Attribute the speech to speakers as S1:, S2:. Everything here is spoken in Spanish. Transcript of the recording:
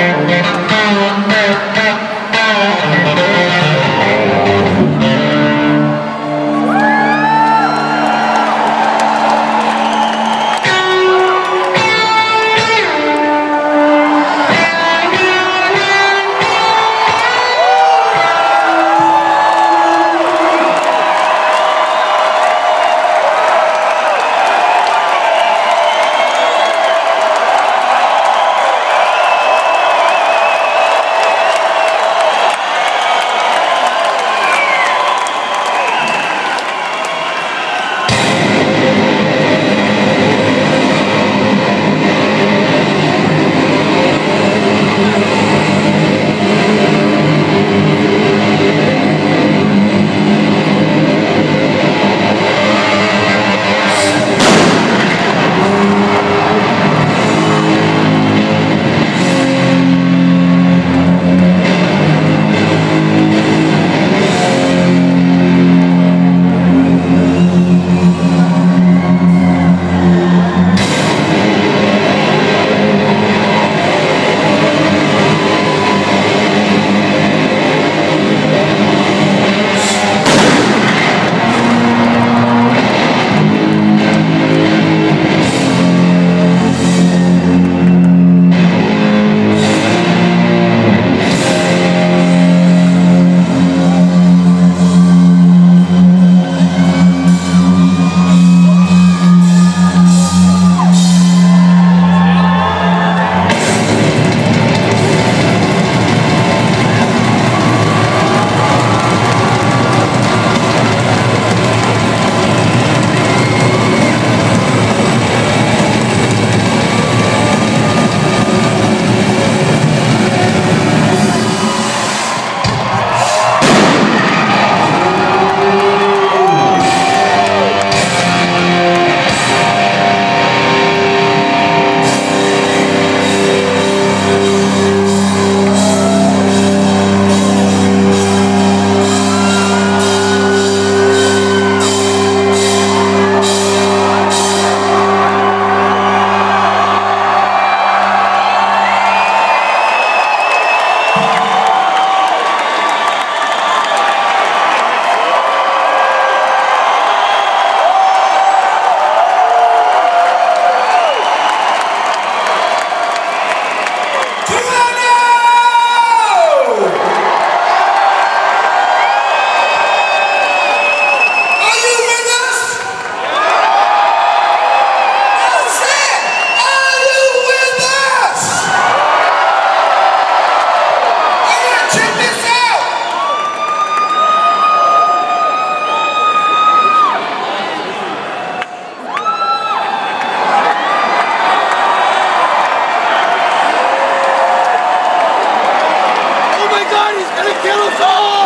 S1: Thank
S2: pelo gol!